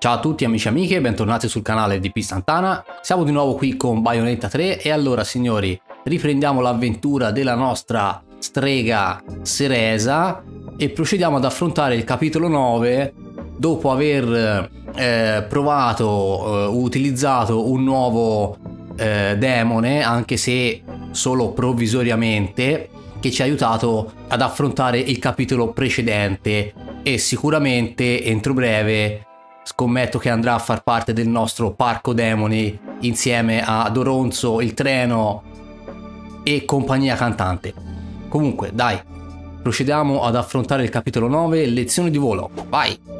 Ciao a tutti amici e amiche, bentornati sul canale di Pistantana. Siamo di nuovo qui con Bayonetta 3 e allora signori riprendiamo l'avventura della nostra strega Seresa e procediamo ad affrontare il capitolo 9 dopo aver eh, provato, eh, utilizzato un nuovo eh, demone anche se solo provvisoriamente che ci ha aiutato ad affrontare il capitolo precedente e sicuramente entro breve scommetto che andrà a far parte del nostro parco demoni insieme a Doronzo, il treno e compagnia cantante. Comunque, dai, procediamo ad affrontare il capitolo 9, lezioni di volo. Vai!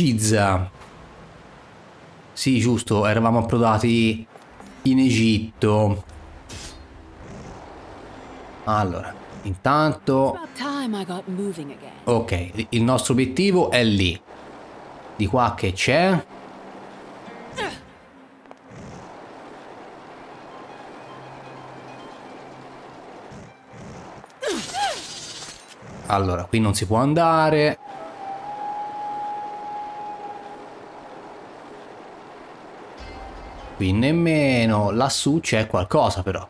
Giza. Sì, giusto, eravamo approdati in Egitto. Allora, intanto... Ok, il nostro obiettivo è lì. Di qua che c'è? Allora, qui non si può andare. Qui nemmeno. Lassù c'è qualcosa però.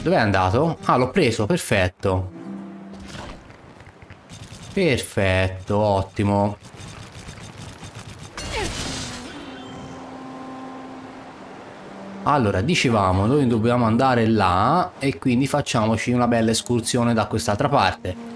Dov'è andato? Ah, l'ho preso, perfetto. Perfetto, ottimo. Allora, dicevamo, noi dobbiamo andare là e quindi facciamoci una bella escursione da quest'altra parte.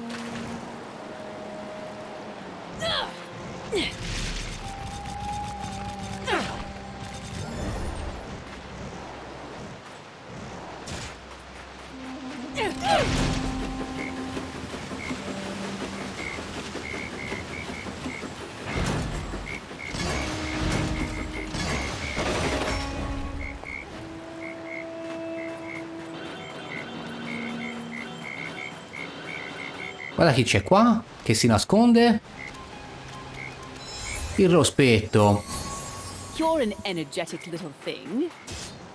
Chi c'è qua, che si nasconde. Il rospetto.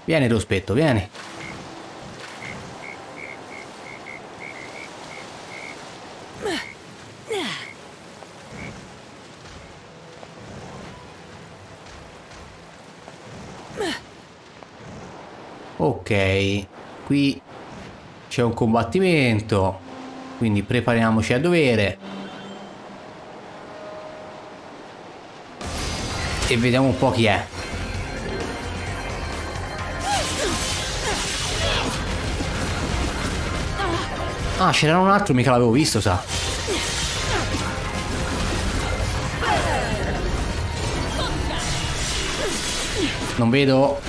Vieni rospetto, vieni. Ok, qui c'è un combattimento, quindi prepariamoci a dovere. E vediamo un po' chi è. Ah, c'era un altro, mica l'avevo visto, sa. Non vedo.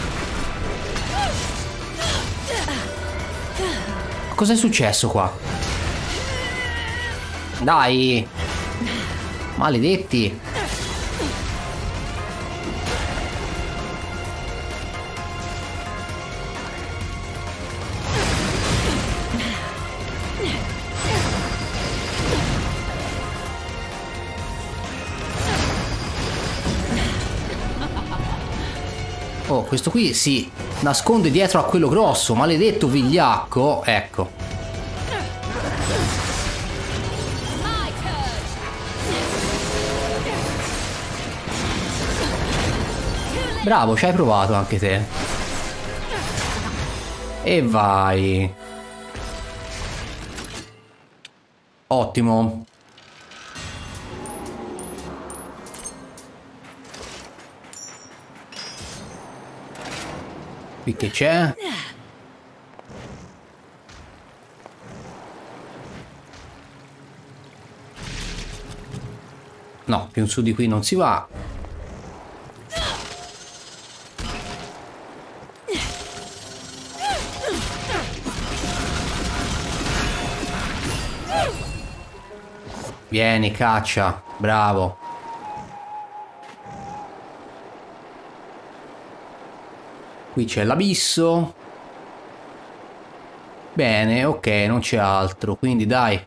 Cos'è successo qua? Dai! Maledetti! Oh, questo qui si nasconde dietro a quello grosso, maledetto vigliacco. Ecco. Bravo, ci hai provato anche te. E vai. Ottimo. Qui che c'è? No, più in su di qui non si va. Vieni, caccia. Bravo. Qui c'è l'abisso. Bene, ok, non c'è altro. Quindi dai.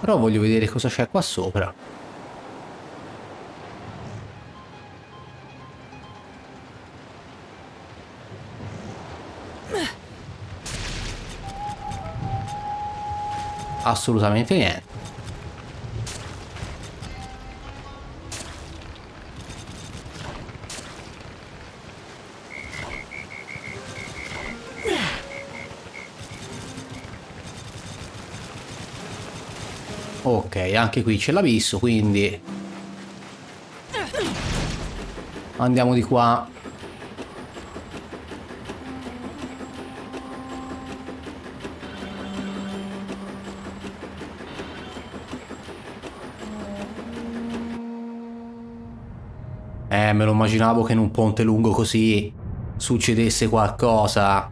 Però voglio vedere cosa c'è qua sopra. Assolutamente niente. Ok, anche qui c'è l'abisso, quindi... Andiamo di qua. Eh, me lo immaginavo che in un ponte lungo così succedesse qualcosa.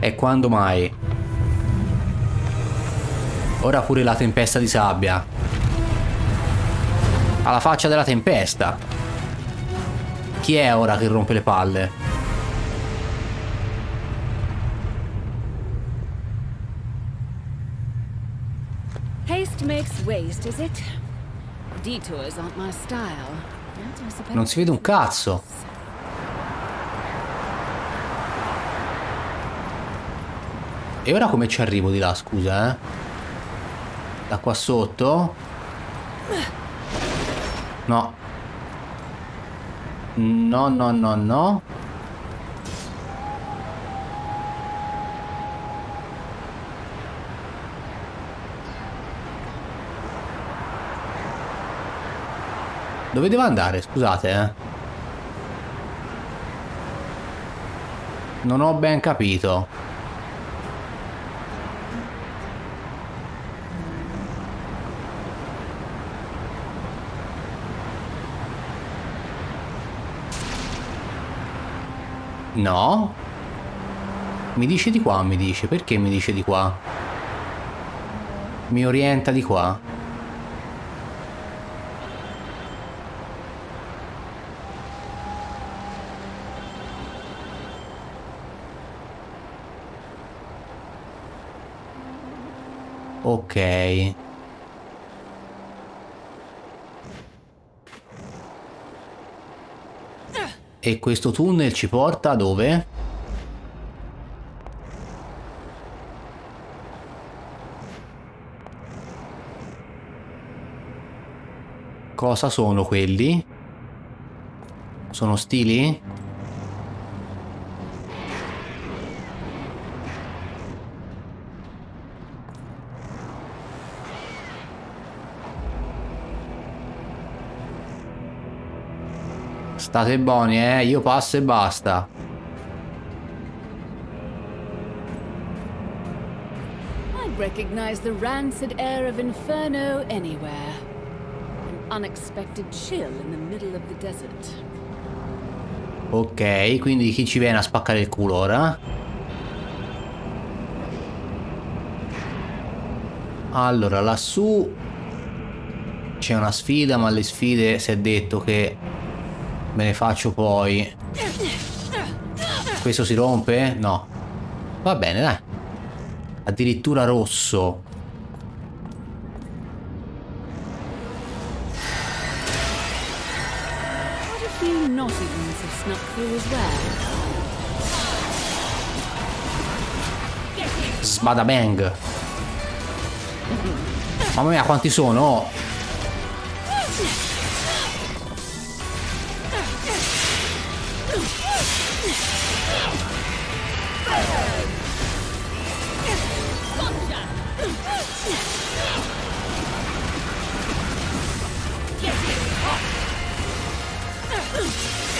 E quando mai? Ora pure la tempesta di sabbia. Alla faccia della tempesta. Chi è ora che rompe le palle? Haste makes waste, is it? Detours aren't my style. Non si vede un cazzo. E ora come ci arrivo di là, scusa, eh? Da qua sotto? No. No, no, no, no. Dove devo andare? Scusate, eh. Non ho ben capito. No? Mi dice di qua, mi dice. Perché mi dice di qua? Mi orienta di qua? Ok. E questo tunnel ci porta dove? Cosa sono quelli? Sono stili? State buoni, eh? Io passo e basta. I'd recognize the rancid air of Inferno anywhere. An unexpected chill in the middle of the desert. Ok, quindi chi ci viene a spaccare il culo ora? Allora, lassù c'è una sfida, ma le sfide si è detto che me ne faccio poi. Questo si rompe? No. Va bene, dai. Addirittura rosso. Sbada bang. Mamma mia, quanti sono?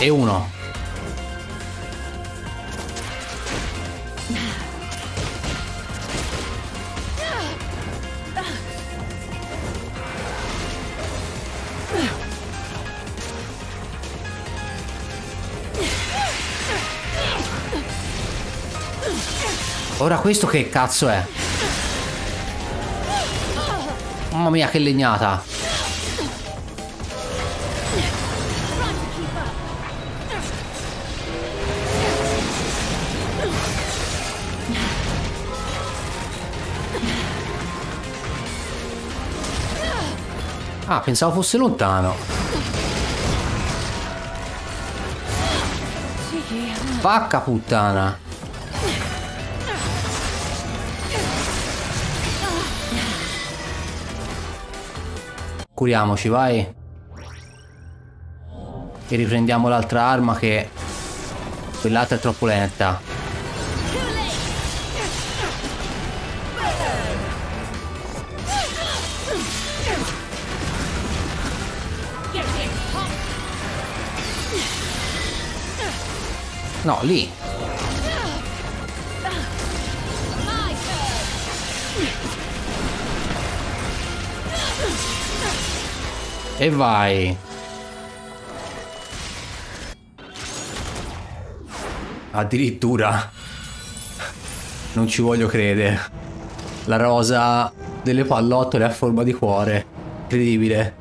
e uno. Ora questo che cazzo è? Mamma mia che legnata Ah, pensavo fosse lontano. Vacca puttana. Curiamoci, vai. E riprendiamo l'altra arma che... Quell'altra è troppo lenta. No, lì. E vai. Addirittura. Non ci voglio credere. La rosa delle pallottole a forma di cuore. Incredibile.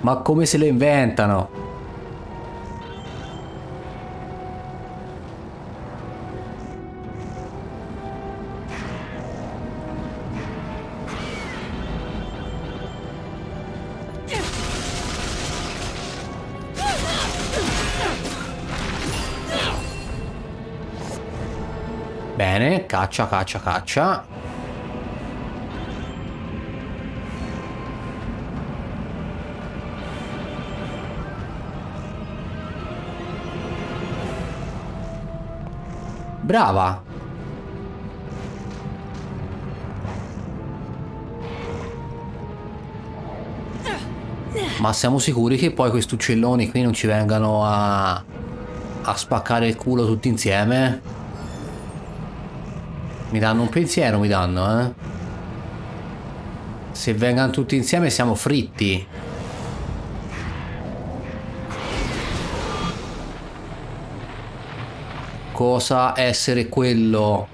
Ma come se le inventano? Caccia, caccia, caccia. Brava. Ma siamo sicuri che poi questi uccelloni qui non ci vengano a, a spaccare il culo tutti insieme? Mi danno un pensiero, mi danno, eh. Se vengano tutti insieme siamo fritti. Cosa essere quello?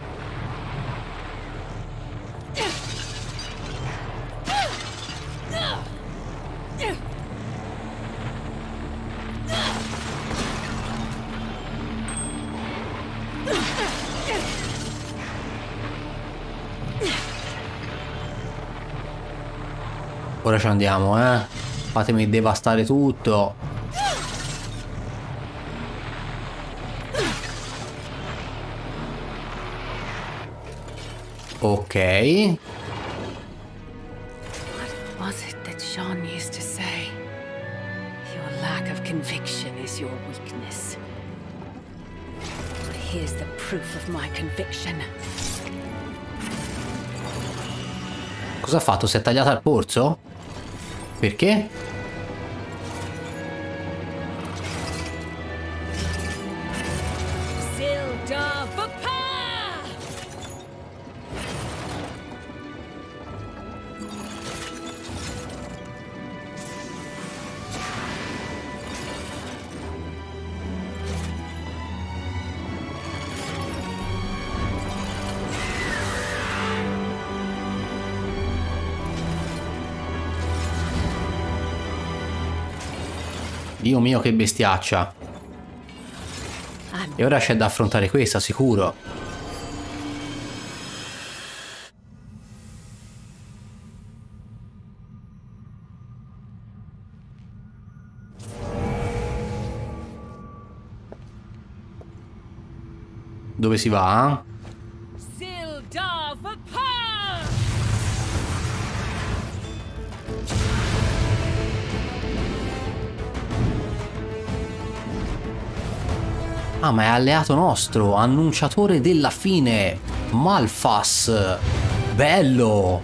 Ci andiamo, eh. Fatemi devastare tutto. Ok. Here's the proof of my conviction. Cosa ha fatto? Si è tagliata al polso? Perché? Mio che bestiaccia. E ora c'è da affrontare questa, sicuro. Dove si va? Ah, ma è alleato nostro, annunciatore della fine. Malfas. Bello.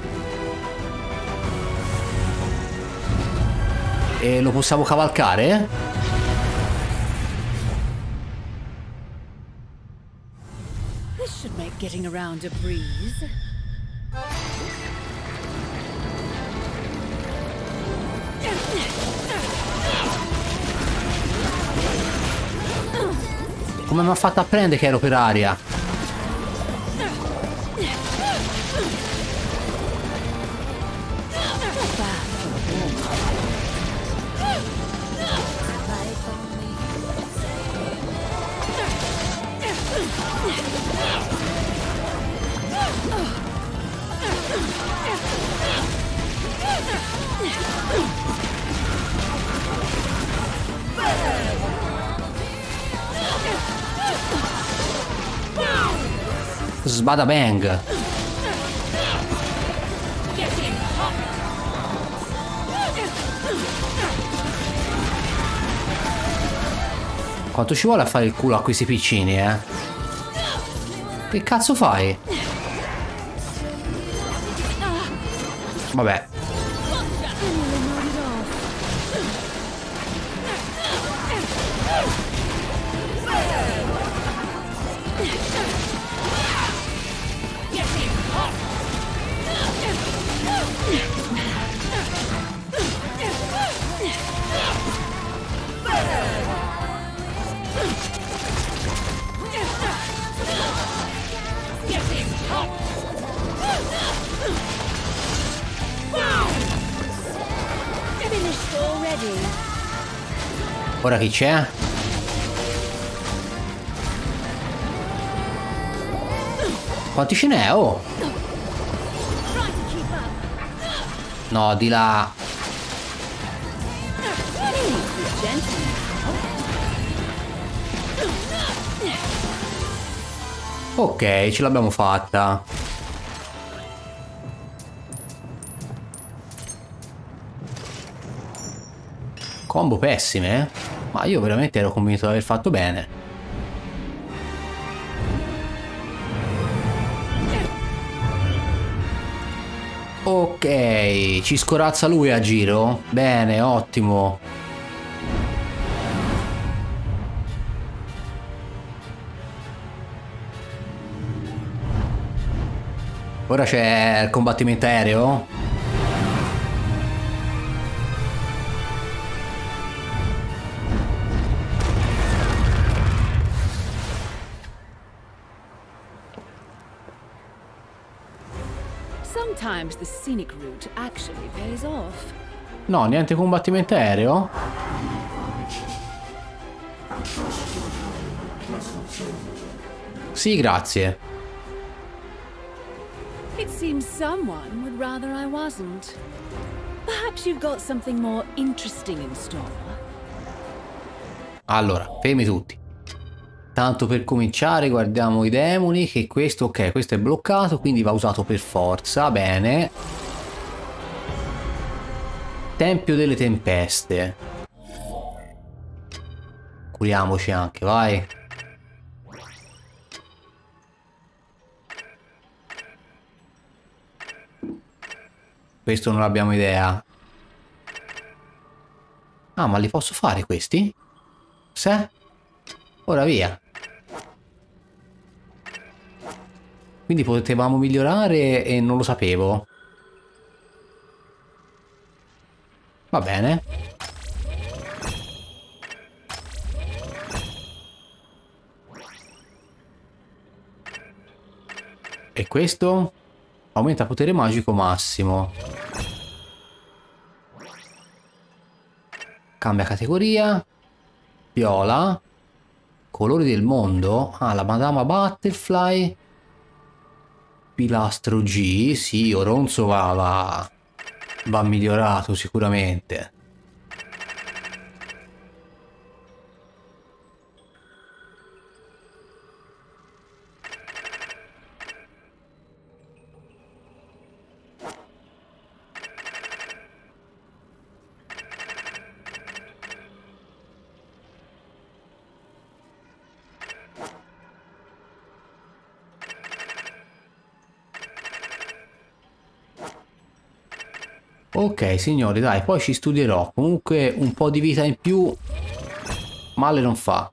E lo possiamo cavalcare? This should make getting around a breeze. Come mi ha fatto a prendere che ero per aria? Sbada bang. Quanto ci vuole a fare il culo a questi piccini, eh? Che cazzo fai? Vabbè. C'è? Quanti ce n'è? Oh! No, di là. Ok, ce l'abbiamo fatta. Combo pessime, eh? Io veramente ero convinto di aver fatto bene. Ok, ci scorazza lui a giro? Bene, ottimo. Ora c'è il combattimento aereo? No, niente combattimento aereo? Sì, grazie. It seems someone would rather I wasn't. Perhaps you've got something more interesting in store. Allora, fermi tutti. Tanto per cominciare guardiamo i demoni che questo, ok, questo è bloccato, quindi va usato per forza, bene. Tempio delle tempeste. Curiamoci anche, vai. Questo non abbiamo idea. Ah, ma li posso fare questi? Se? Ora via. Quindi potevamo migliorare e non lo sapevo. Va bene. E questo? Aumenta potere magico massimo. Cambia categoria. Viola. Colori del mondo. Ah, la Madama Butterfly. Pilastro G. Sì, Oronzo va, va, va migliorato sicuramente. Ok, signori, dai, poi ci studierò. Comunque un po' di vita in più male non fa.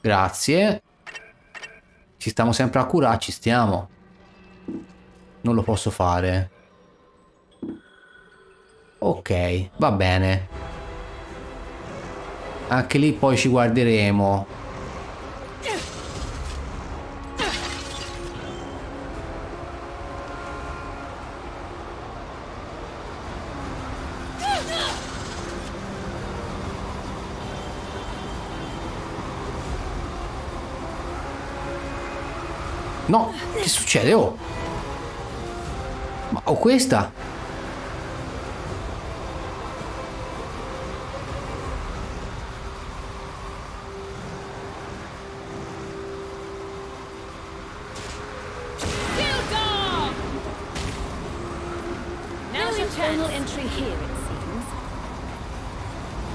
Grazie. Ci stiamo sempre a curare, ci stiamo. Non lo posso fare. Ok, va bene. Anche lì poi ci guarderemo. No, che succede? Oh! Ma ho questa!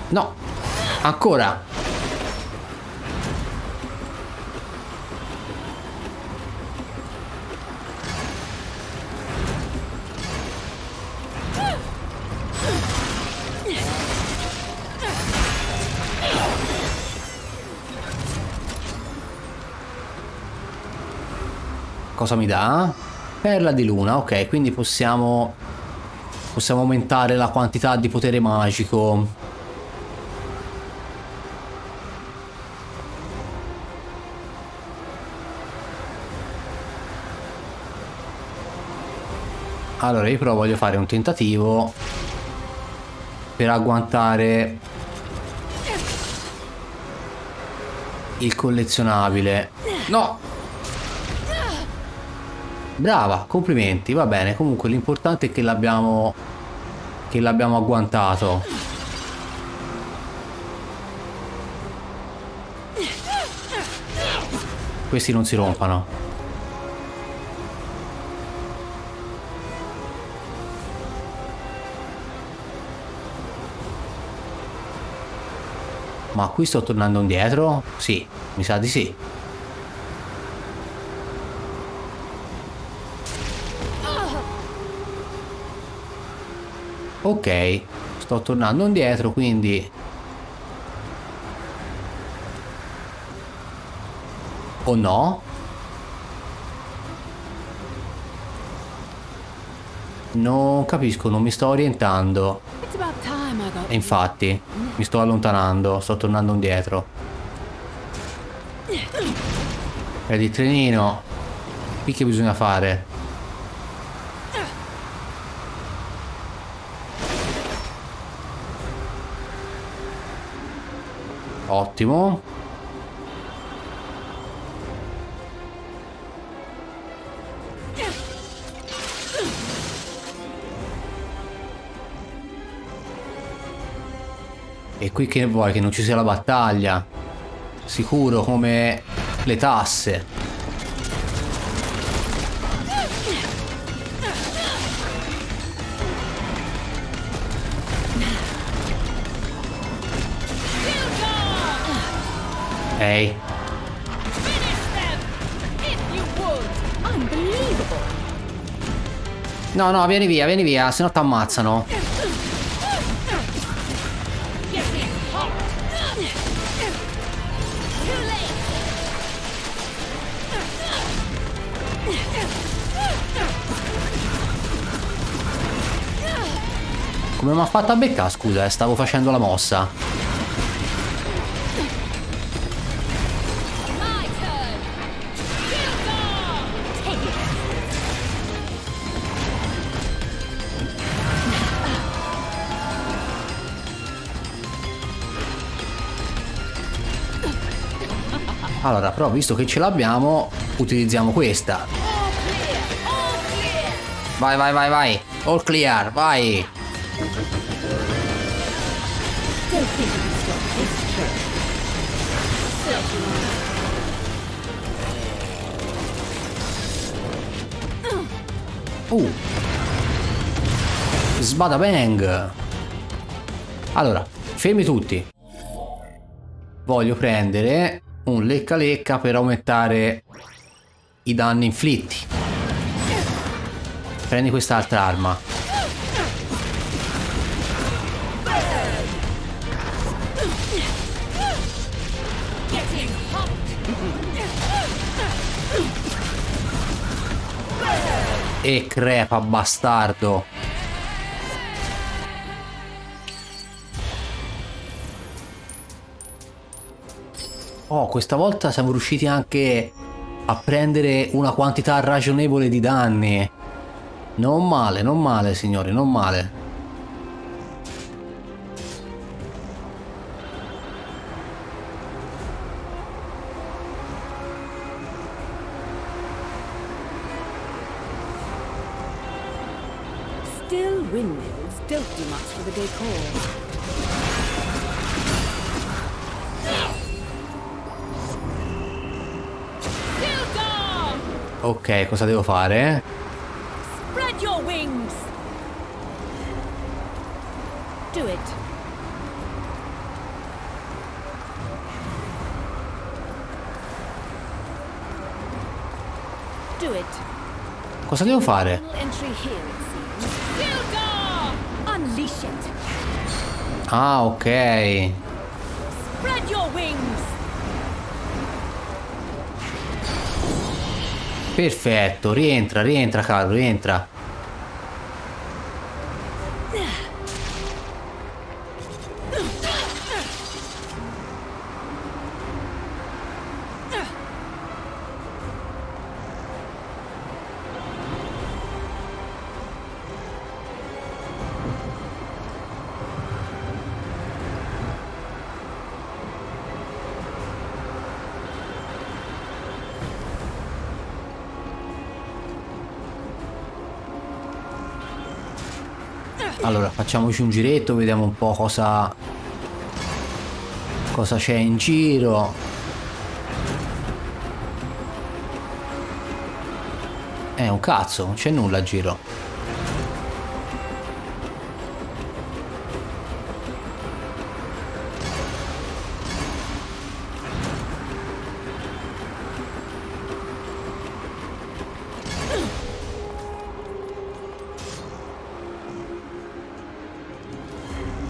No, ancora. Cosa mi dà? Perla di luna, ok, quindi possiamo possiamo aumentare la quantità di potere magico. Allora io però voglio fare un tentativo per agguantare il collezionabile. No! Brava, complimenti, va bene. Comunque l'importante è che l'abbiamo che l'abbiamo agguantato. Questi non si rompano. Ma qui sto tornando indietro? Sì, mi sa di sì. Ok, sto tornando indietro, quindi... O no? Non capisco, non mi sto orientando. E infatti, mi sto allontanando, sto tornando indietro. Vedi il trenino. Qui che bisogna fare? Ottimo. E qui che vuoi? Che non ci sia la battaglia? Sicuro come le tasse. Ehi. No, no, vieni via, vieni via, se no ti ammazzano. Come mi ha fatto a beccare, scusa, eh, stavo facendo la mossa. Allora, però visto che ce l'abbiamo, utilizziamo questa. Vai, vai, vai, vai. All clear, vai. Uh. Sbada bang. Allora, fermi tutti. Voglio prendere un lecca lecca per aumentare i danni inflitti. Prendi quest'altra arma. E crepa bastardo. Oh, questa volta siamo riusciti anche a prendere una quantità ragionevole di danni. Non male, non male, signori, non male. Ok, cosa devo fare? Do it. Do it. Cosa devo fare? Little entry Perfetto, rientra, rientra, caro, rientra. Facciamoci un giretto, vediamo un po' cosa... Cosa c'è in giro. Eh, un cazzo, non c'è nulla a giro.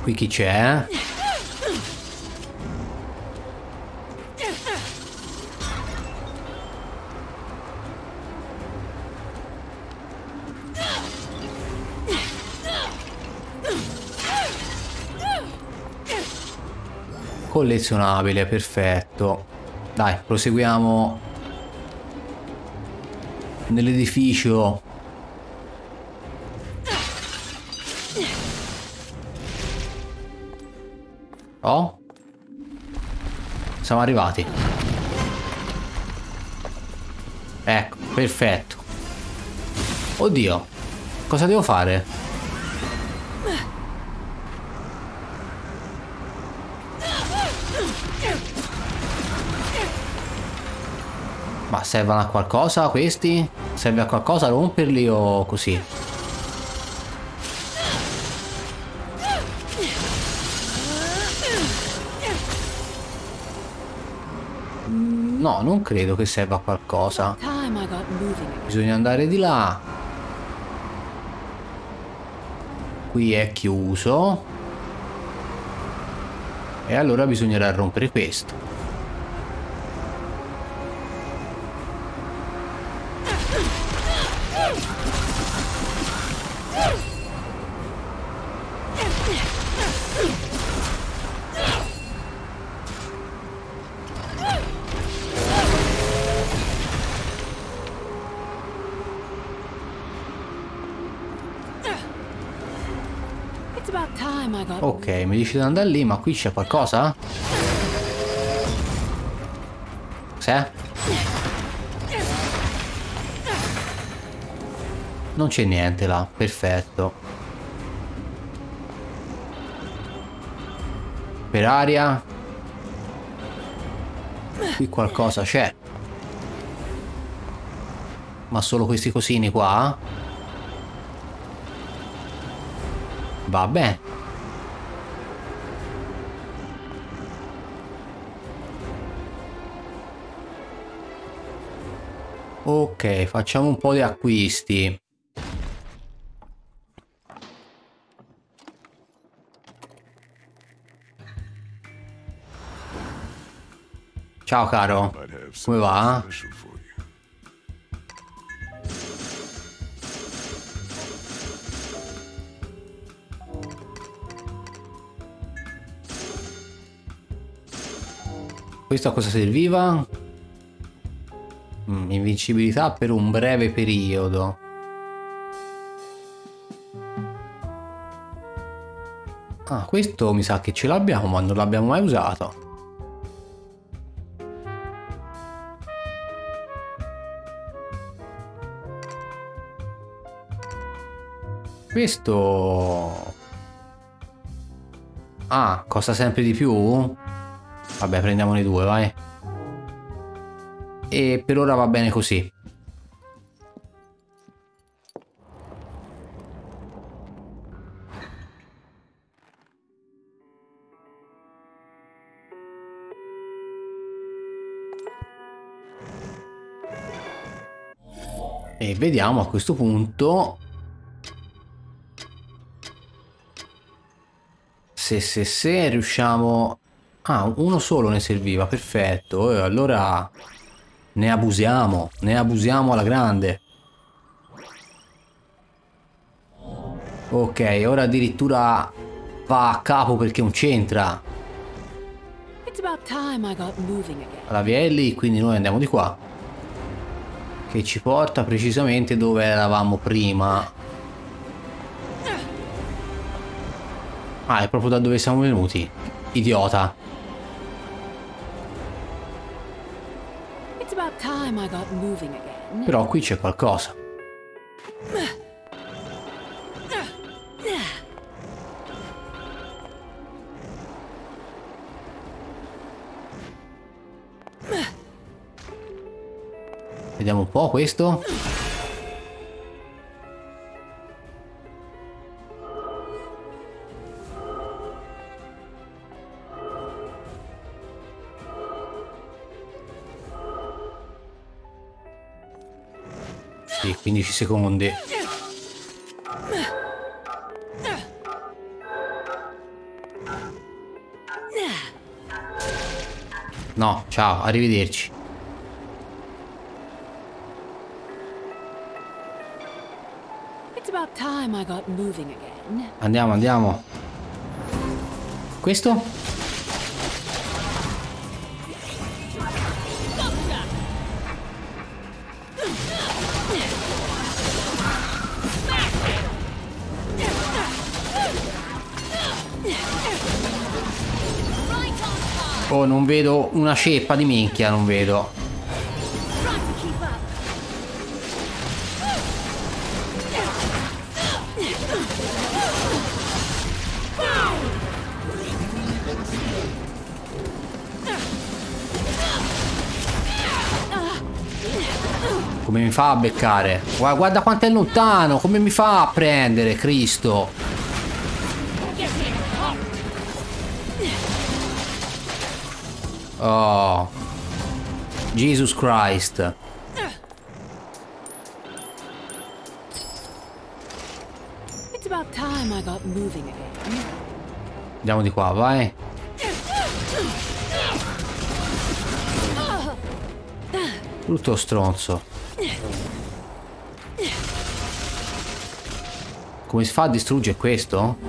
Qui chi c'è? Collezionabile, perfetto. Dai, proseguiamo nell'edificio Siamo arrivati. Ecco, perfetto. Oddio. Cosa devo fare? Ma servono a qualcosa questi? Serve a qualcosa romperli o così? Non credo che serva a qualcosa. Bisogna andare di là. Qui è chiuso. E allora bisognerà rompere questo. Dice di andare lì, ma qui c'è qualcosa? Cos'è? Non c'è niente là, perfetto. Per aria. Qui qualcosa c'è. Ma solo questi cosini qua? Va Ok, facciamo un po' di acquisti. Ciao caro, come va? Questo a cosa serviva? Invincibilità per un breve periodo. Ah, questo mi sa che ce l'abbiamo, ma non l'abbiamo mai usato. Questo... Ah, costa sempre di più? Vabbè, prendiamone due, vai e per ora va bene così. E vediamo a questo punto se se se riusciamo... Ah, uno solo ne serviva, perfetto. Allora ne abusiamo, ne abusiamo alla grande. Ok, ora addirittura va a capo perché non c'entra. Lì, quindi noi andiamo di qua. Che ci porta precisamente dove eravamo prima. Ah, è proprio da dove siamo venuti. Idiota. Però qui c'è qualcosa. Vediamo un po' questo. Sì, 15 secondi. No, ciao, arrivederci. Andiamo, andiamo. Questo? Oh, non vedo una ceppa di minchia, non vedo. Come mi fa a beccare? Guarda, guarda quanto è lontano, come mi fa a prendere, Cristo. Oh. Jesus Christ. Andiamo di qua, vai. Brutto stronzo. Come si fa a distruggere questo?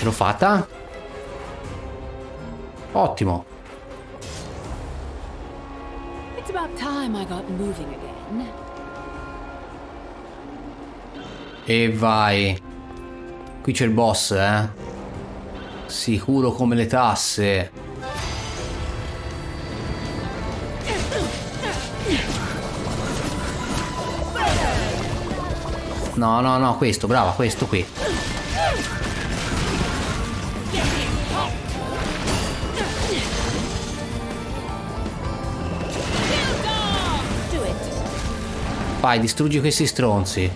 Ce l'ho fatta? Ottimo. E vai. Qui c'è il boss, eh. Sicuro come le tasse. No, no, no, questo, brava, questo qui. Vai, distruggi questi stronzi.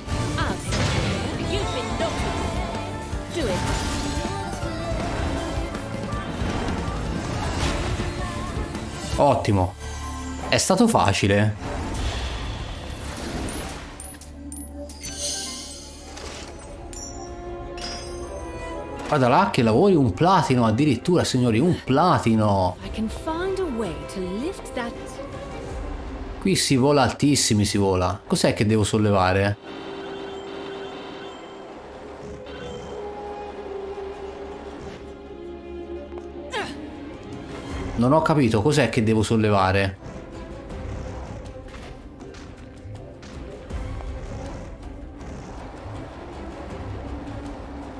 Ottimo. È stato facile. Guarda là che lavori un platino addirittura, signori, un platino. Qui si vola altissimi, si vola. Cos'è che devo sollevare? Non ho capito cos'è che devo sollevare.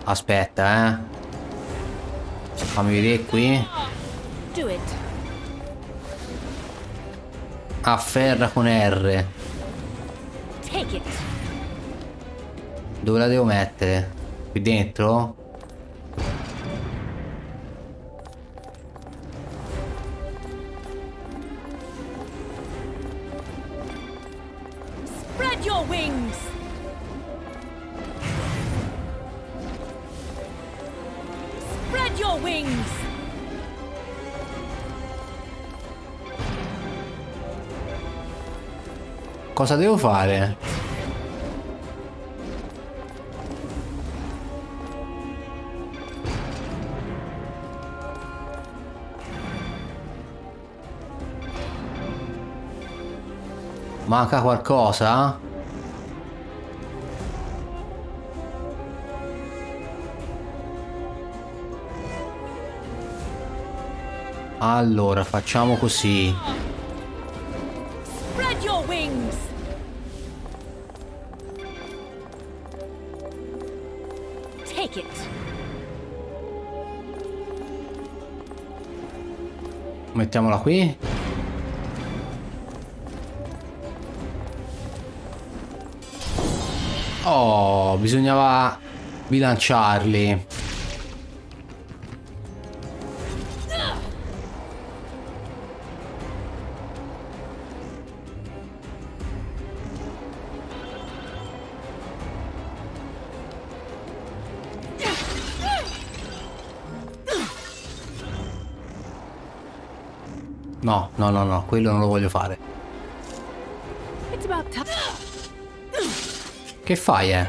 Aspetta, eh. Fammi vedere qui. Afferra con R. Dove la devo mettere? Qui dentro? Cosa devo fare? Manca qualcosa? Allora, facciamo così. Mettiamola qui. Oh, bisognava bilanciarli. No, no, no, quello non lo voglio fare. Che fai, eh?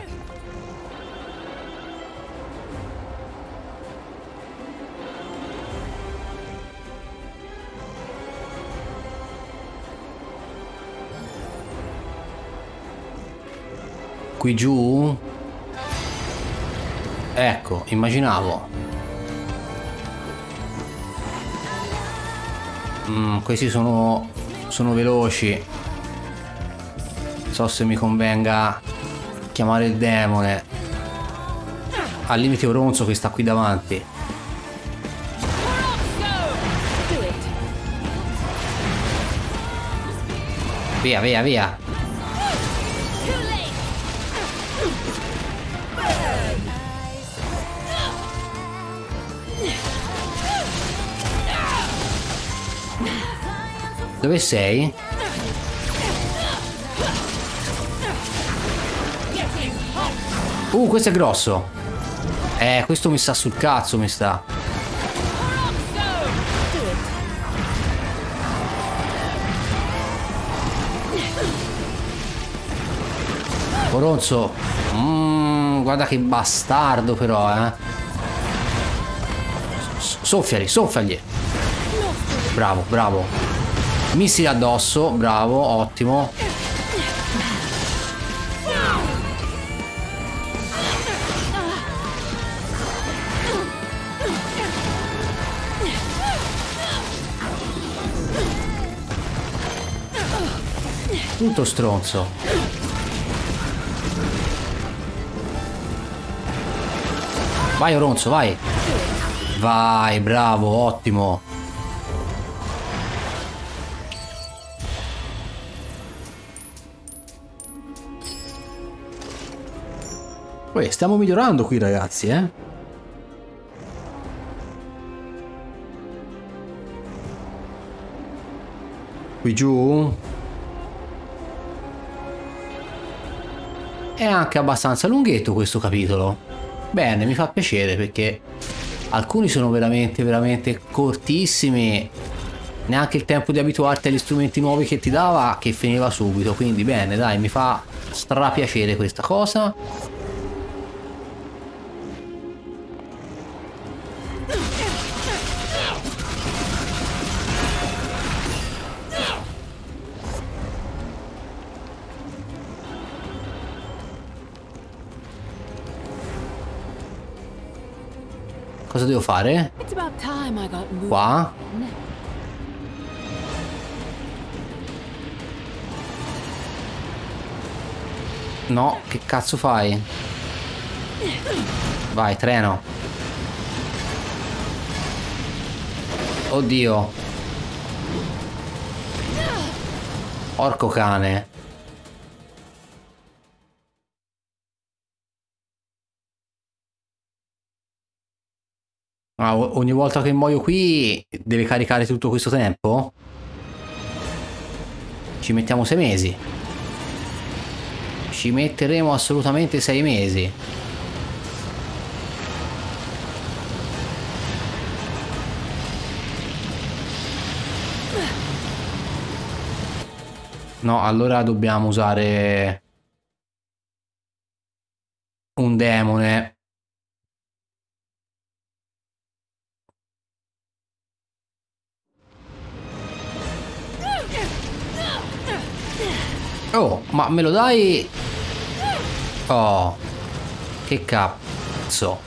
Qui giù? Ecco, immaginavo. Mm, questi sono, sono veloci. So se mi convenga chiamare il demone. Al limite Oronzo che sta qui davanti. Via, via, via. Dove sei? Uh, questo è grosso. Eh, questo mi sta sul cazzo, mi sta. Coronzo. Mm, guarda che bastardo però, eh. Soffiali, soffiagli. Bravo, bravo. Missili addosso, bravo, ottimo. Tutto stronzo. Vai Oronzo, vai. Vai, bravo, ottimo. Poi stiamo migliorando qui ragazzi, eh. Qui giù. È anche abbastanza lunghetto questo capitolo. Bene, mi fa piacere perché alcuni sono veramente, veramente cortissimi. Neanche il tempo di abituarti agli strumenti nuovi che ti dava che finiva subito. Quindi bene, dai, mi fa strapiacere questa cosa. Cosa devo fare? Qua? No, che cazzo fai? Vai, treno. Oddio. Porco cane. Ah, ogni volta che muoio qui deve caricare tutto questo tempo? Ci mettiamo sei mesi. Ci metteremo assolutamente sei mesi. No, allora dobbiamo usare un demone Oh, ma me lo dai? Oh, che cazzo.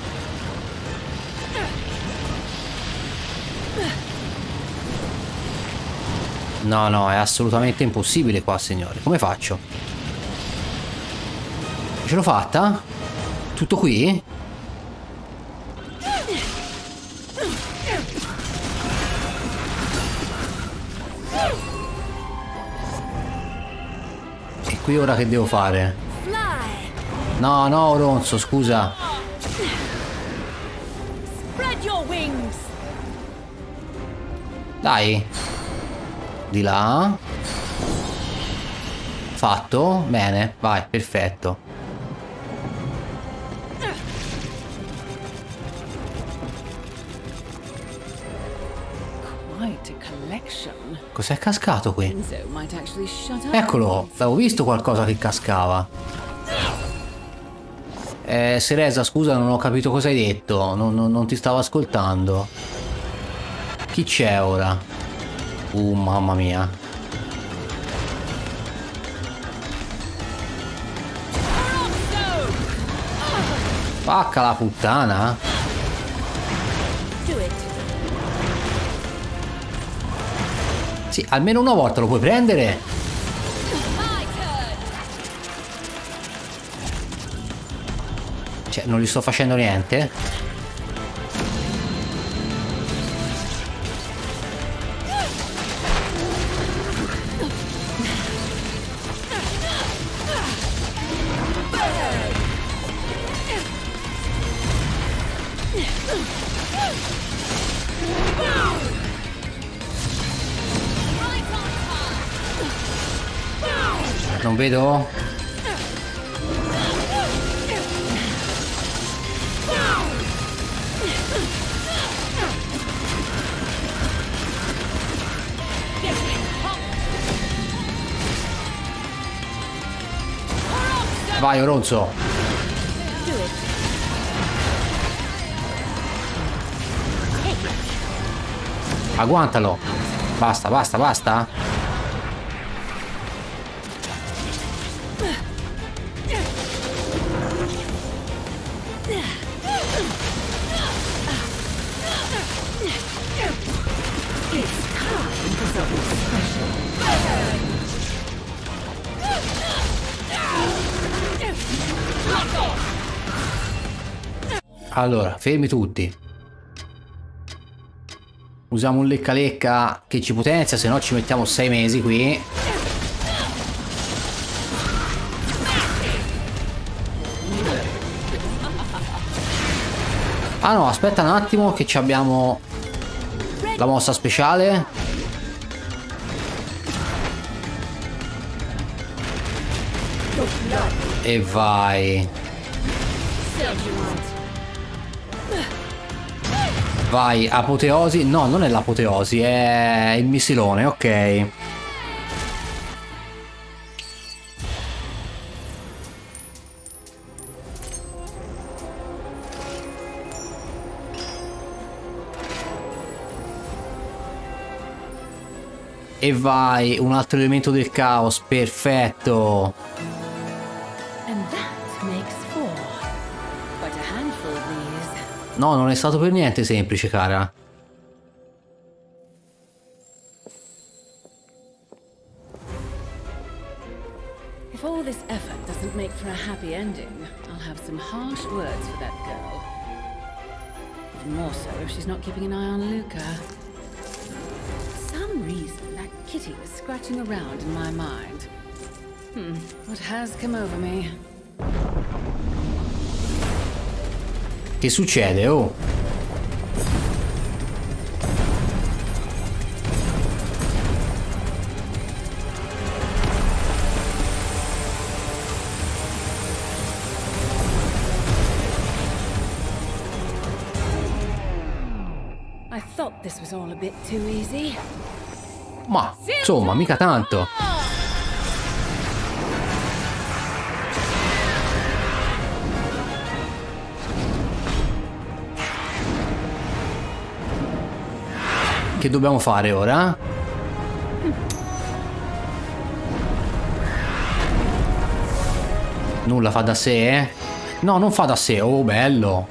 No, no, è assolutamente impossibile qua, signori. Come faccio? Ce l'ho fatta? Tutto qui? Qui ora che devo fare? No, no, Ronzo, scusa. Dai. Di là. Fatto? Bene, vai, perfetto. Cos'è cascato qui? Eccolo, avevo visto qualcosa che cascava. Eh, Seresa, scusa, non ho capito cosa hai detto. Non, non, non ti stavo ascoltando. Chi c'è ora? Uh, mamma mia. Pacca la puttana. Sì, almeno una volta lo puoi prendere. Cioè, non gli sto facendo niente. Vedo? Vai Oronzo. Agguantalo Basta, basta, basta Allora, fermi tutti. Usiamo un lecca lecca che ci potenzia, se no ci mettiamo sei mesi qui. Ah no, aspetta un attimo che abbiamo la mossa speciale. E vai. Vai, apoteosi. No, non è l'apoteosi, è il missilone, ok. E vai, un altro elemento del caos, perfetto. No, non è stato per niente semplice, cara. If all this effort doesn't make for a happy ending, I'll have some harsh words for that girl. Even more so if she's not keeping an eye on Luca. For some reason, that kitty was scratching around in my mind. Hmm, what has come over me? Che succede? Oh. Ma, insomma, mica tanto. Che dobbiamo fare ora? Nulla fa da sé? No, non fa da sé. Oh, bello.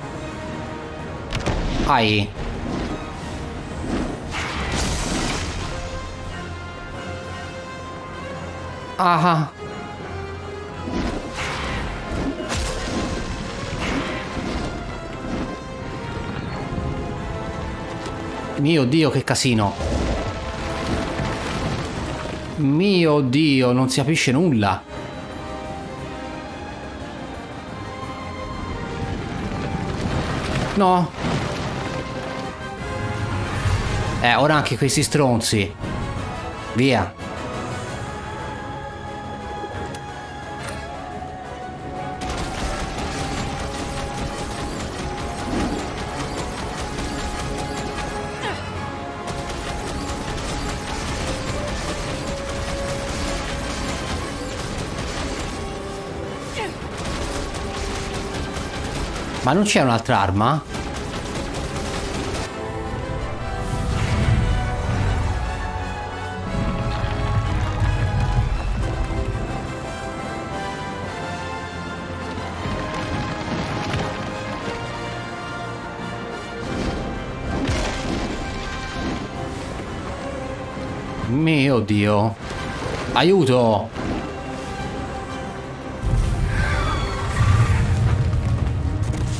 Ai. Ah. Mio Dio, che casino. Mio Dio, non si capisce nulla. No. Eh, ora anche questi stronzi. Via. Ma non c'è un'altra arma? Mio Dio. Aiuto!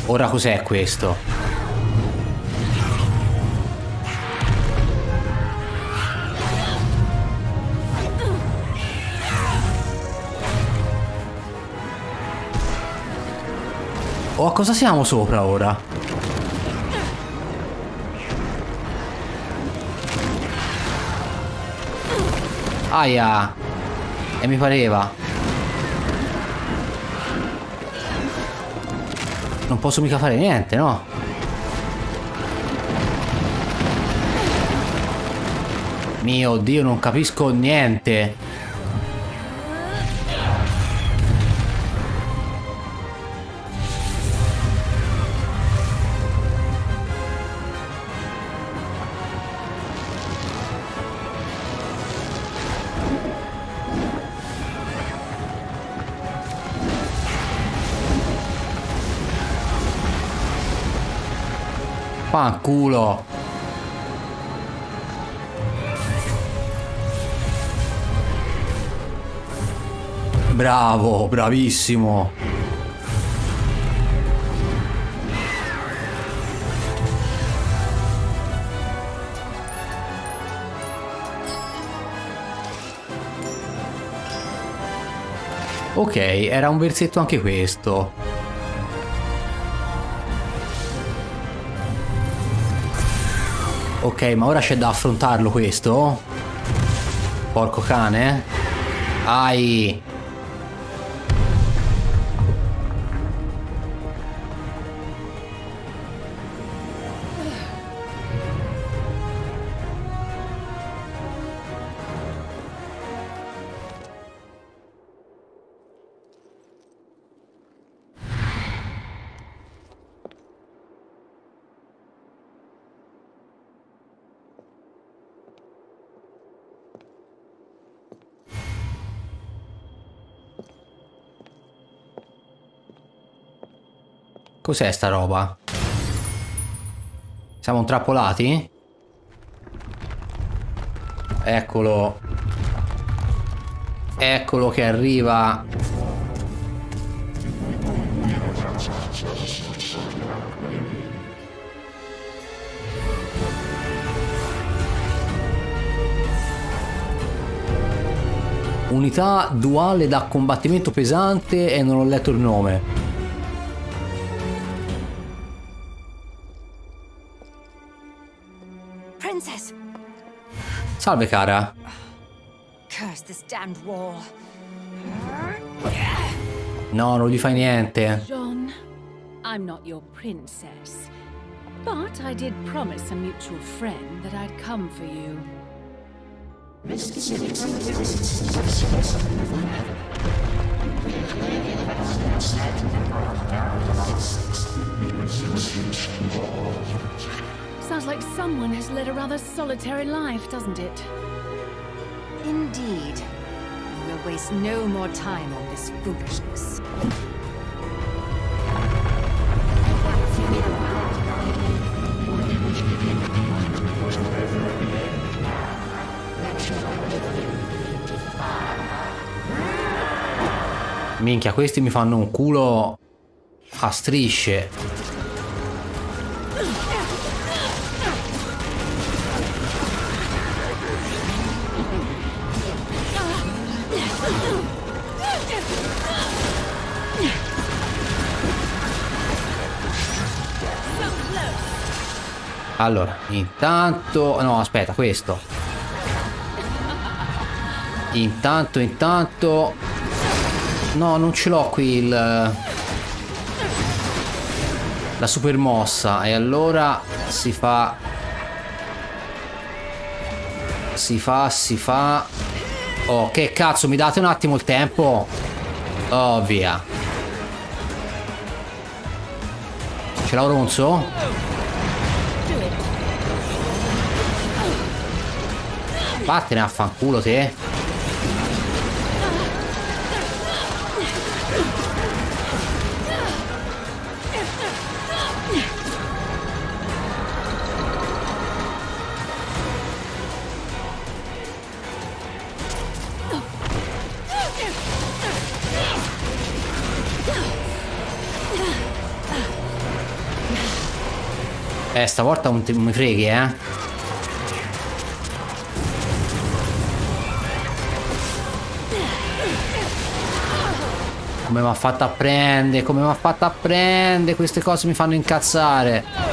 Ora cos'è questo? O oh, a cosa siamo sopra ora? Aia! E mi pareva. Non posso mica fare niente, no? Mio Dio, non capisco niente. Fanculo. Bravo, bravissimo. Ok, era un versetto anche questo. Ok, ma ora c'è da affrontarlo questo? Porco cane? Ai! Cos'è sta roba? Siamo intrappolati? Eccolo. Eccolo che arriva. Unità duale da combattimento pesante e non ho letto il nome. Salve cara. Curse this damned wall. No, non gli fai niente. John, I'm not your princess. But I did promise a mutual friend that I'd come for you. Sounds like someone has led a rather solitary life, doesn't it? Indeed. We'll waste no more time on this foolishness. Minchia, questi mi fanno un culo a strisce. Allora, intanto... No, aspetta, questo. Intanto, intanto... No, non ce l'ho qui il... La super mossa. E allora si fa... Si fa, si fa... Oh, che cazzo, mi date un attimo il tempo? Oh, via. Ce l'ho ronzo? Vattene a fanculo te. Eh, stavolta mi freghi, eh. Come mi ha fatto a prendere, come mi ha fatto a prendere, queste cose mi fanno incazzare.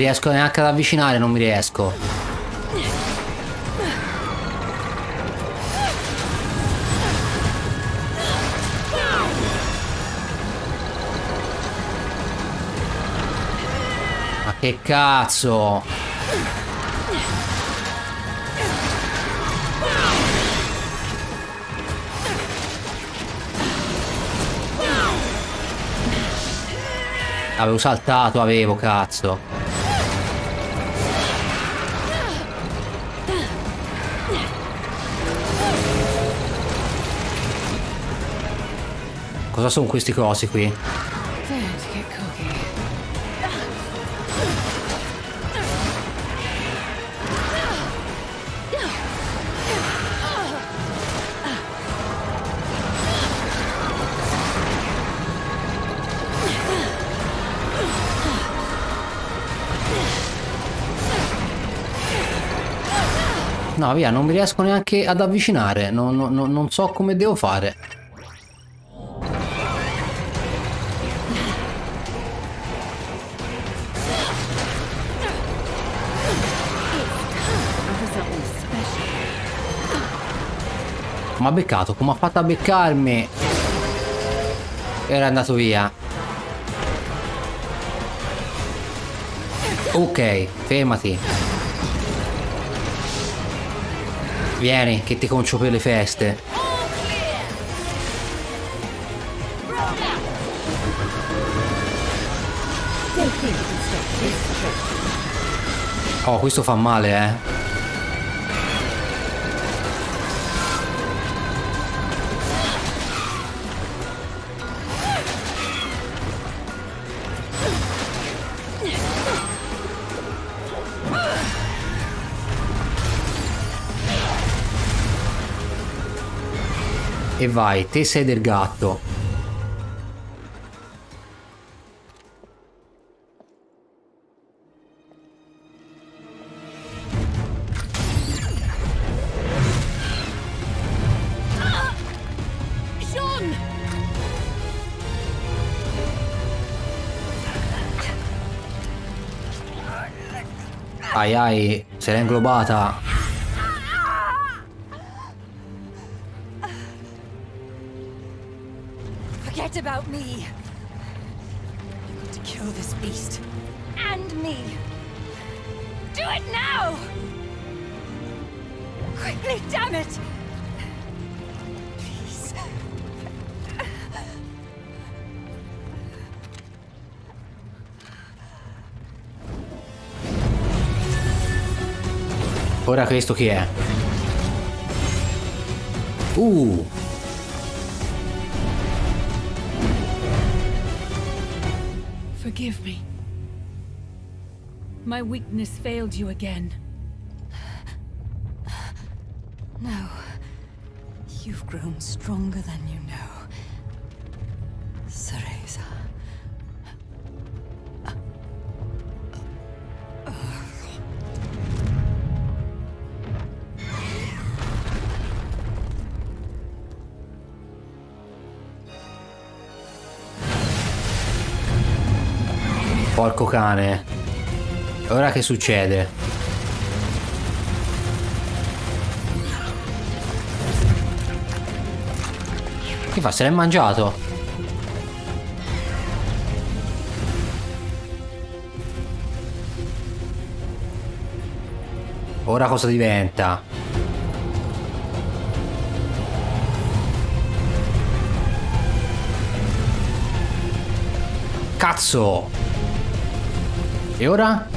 Mi riesco neanche ad avvicinare, non mi riesco. Ma che cazzo? Avevo saltato, avevo, cazzo. Sono questi cosi qui? No, via, non mi riesco neanche ad avvicinare. Non, non, non so come devo fare. Ma ha beccato, come ha fatto a beccarmi? Era andato via. Ok, fermati. Vieni, che ti concio per le feste. Oh, questo fa male, eh. e vai, te sei del gatto. Ai ai, se l'è inglobata I've got to kill this beast. And me. Do it now! Quickly, damn it! Please. Ora questo chi è? Uh. Forgive me. My weakness failed you again. No. You've grown stronger than you know. Cane. Ora che succede? Che fa? Se l'è mangiato? Ora cosa diventa? Cazzo! E ora?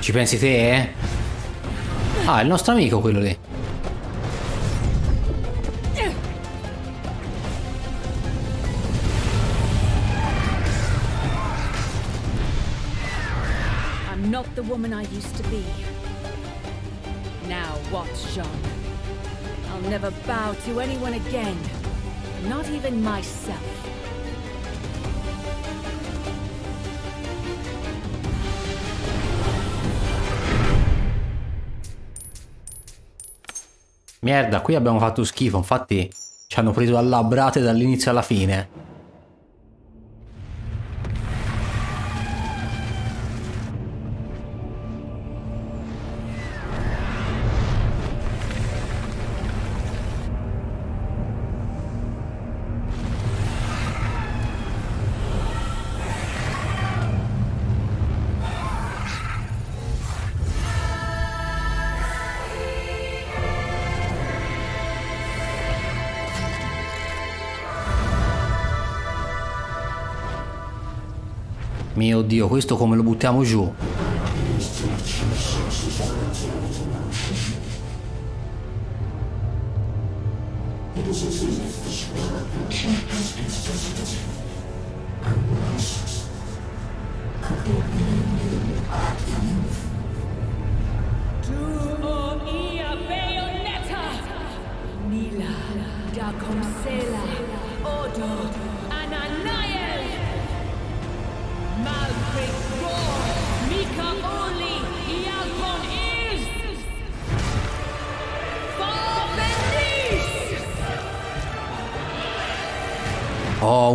Ci pensi te? eh? Ah, è il nostro amico quello lì. I'm not the woman I used to be. To anyone again. Not even myself. Merda, qui abbiamo fatto schifo, infatti ci hanno preso a labbrate dall'inizio alla fine. Mio dio, questo come lo buttiamo giù?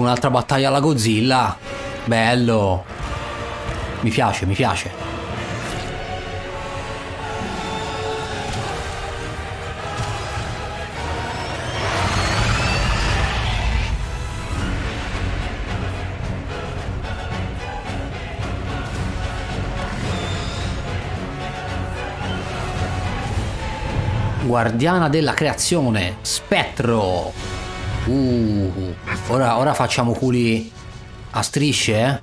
Un'altra battaglia alla Godzilla. Bello. Mi piace, mi piace. Guardiana della creazione, spettro. Uh, ora, ora facciamo culi a strisce, eh?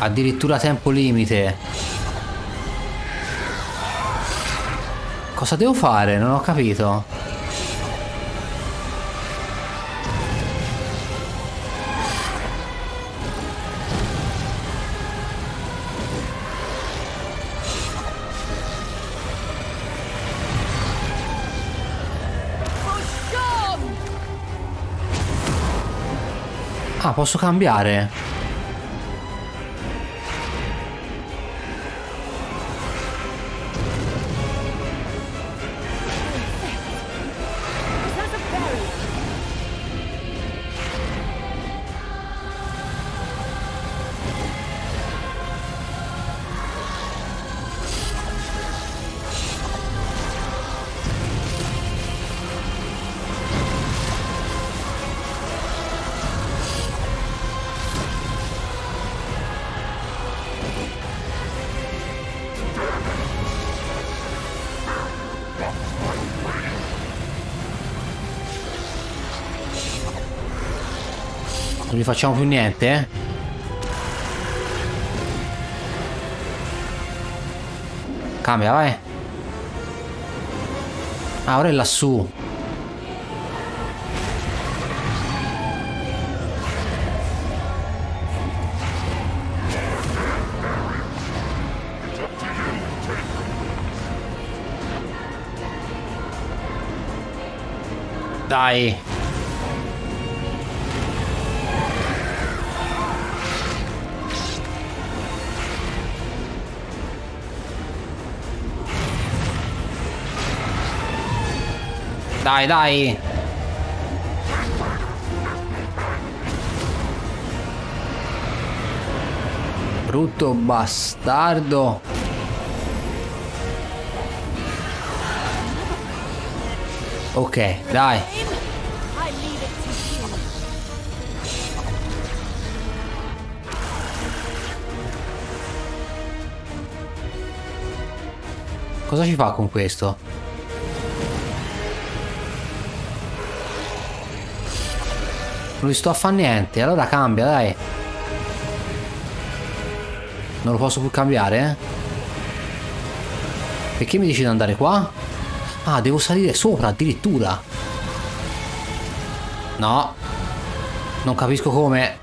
Addirittura tempo limite. Cosa devo fare? Non ho capito. Posso cambiare? Gli facciamo più niente, eh? Cambia, vai. Ah, ora è lassù. Dai. Dai, dai. Brutto bastardo. Ok, dai. Cosa ci fa con questo? Non gli sto a fare niente, allora cambia, dai. Non lo posso più cambiare, eh? Perché mi dici di andare qua? Ah, devo salire sopra addirittura. No. Non capisco come.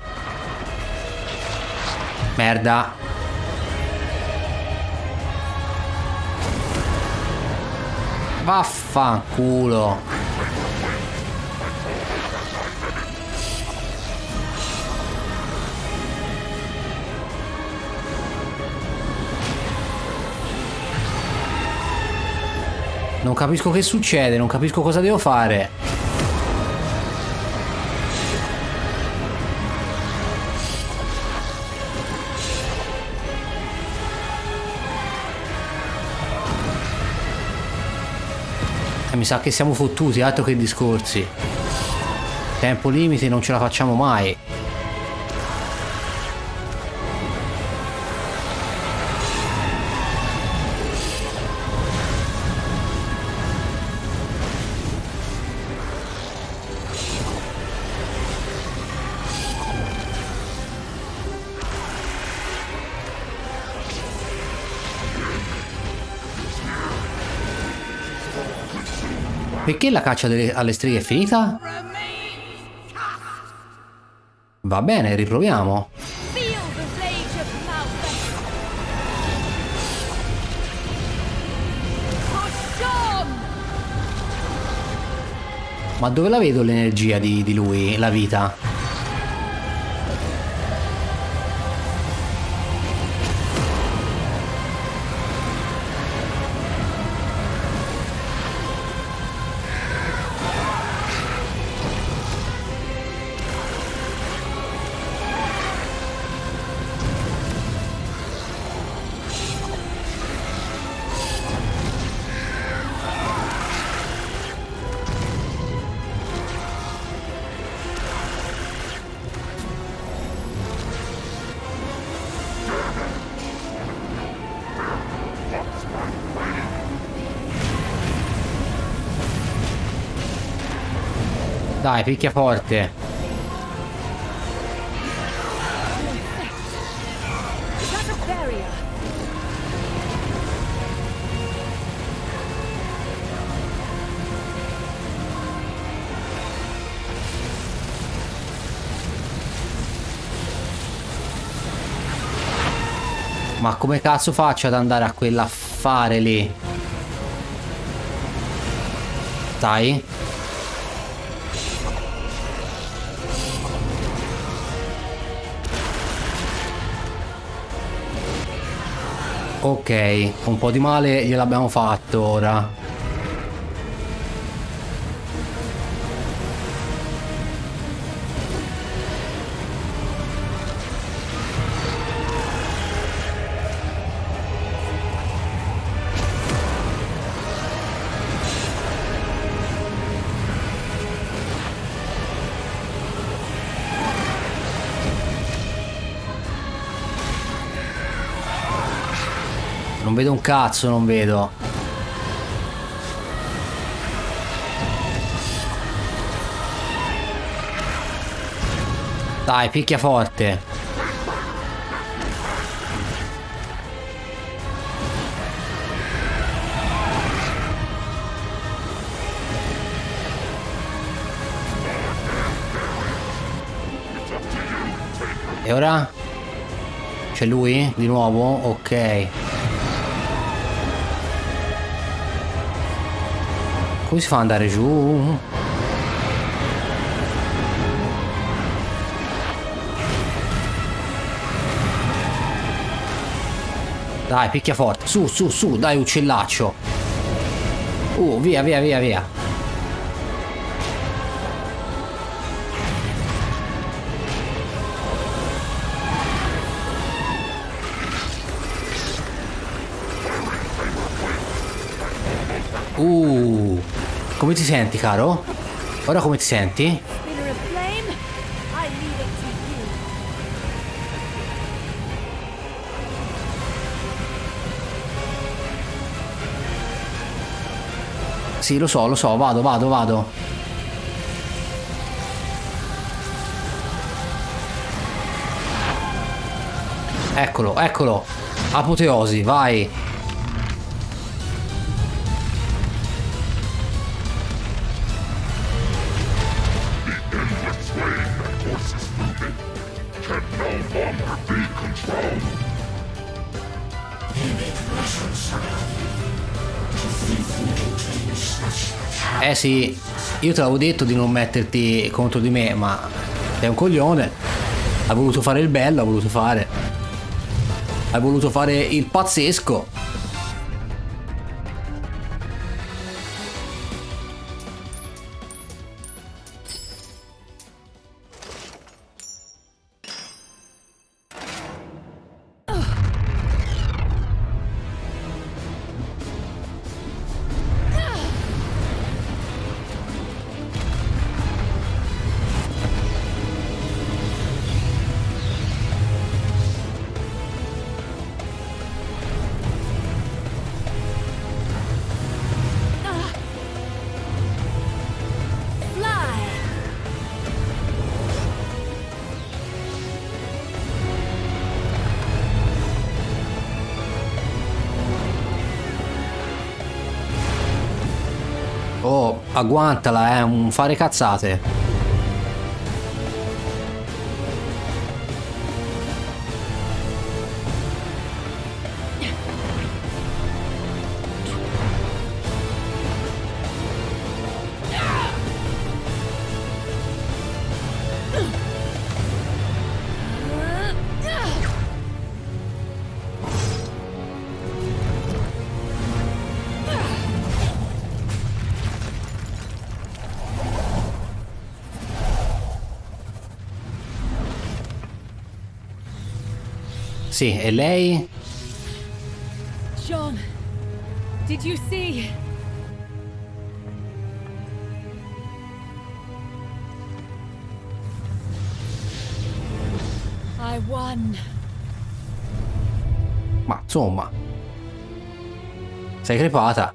Merda. Vaffanculo. Non capisco che succede, non capisco cosa devo fare. E mi sa che siamo fottuti, altro che discorsi. Tempo limite non ce la facciamo mai. Perché la caccia delle- alle streghe è finita? Va bene, riproviamo. Ma dove la vedo l'energia di, di lui, la vita? Dai, picchia forte. Ma come cazzo faccio ad andare a quell'affare lì? Dai. Ok, un po' di male gliel'abbiamo fatto ora. Un cazzo, non vedo. Dai, picchia forte. E ora? C'è lui? Di nuovo? Ok. Come si fa ad andare giù? Dai, picchia forte. Su, su, su, dai, uccellaccio. Uh, via, via, via, via. Uh, come ti senti, caro? Ora come ti senti? Sì, lo so, lo so, vado, vado, vado. Eccolo, eccolo. Apoteosi, vai. Sì, io te l'avevo detto di non metterti contro di me, ma sei un coglione. Hai voluto fare il bello, hai voluto fare. Hai voluto fare il pazzesco. Agguantala, eh, un fare cazzate. Sì, e lei? John, did you see? I won. Ma insomma. Sei crepata.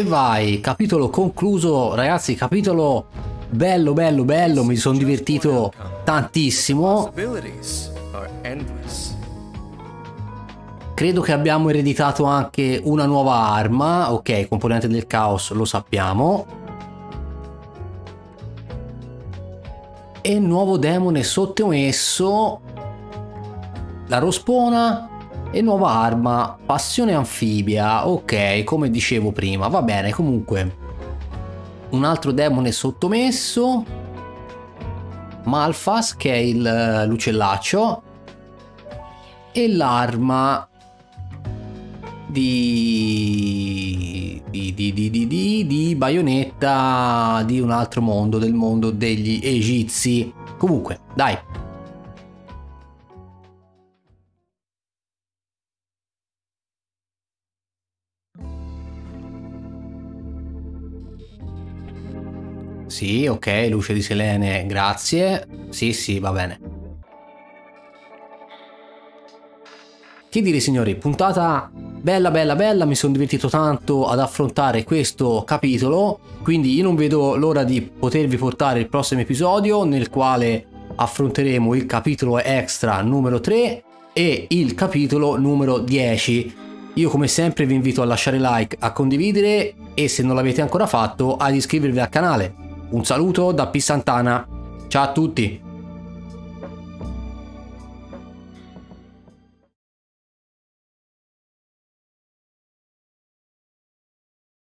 E vai, capitolo concluso, ragazzi, capitolo bello, bello, bello, mi sono divertito tantissimo. Credo che abbiamo ereditato anche una nuova arma, ok, componente del caos, lo sappiamo. E nuovo demone sottomesso, la rospona e nuova arma, passione anfibia, ok, come dicevo prima, va bene, comunque. Un altro demone sottomesso, Malfas che è il eh, l'uccellaccio e l'arma di di, di, di, di, di, di baionetta di un altro mondo, del mondo degli egizi. Comunque, dai, Sì, ok, luce di Selene, grazie. Sì, sì, va bene. Che dire signori, puntata bella bella bella, mi sono divertito tanto ad affrontare questo capitolo, quindi io non vedo l'ora di potervi portare il prossimo episodio nel quale affronteremo il capitolo extra numero 3 e il capitolo numero 10. Io come sempre vi invito a lasciare like, a condividere e se non l'avete ancora fatto ad iscrivervi al canale. Un saluto da P Santana, ciao a tutti!